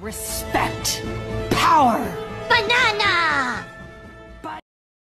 Respect. Power.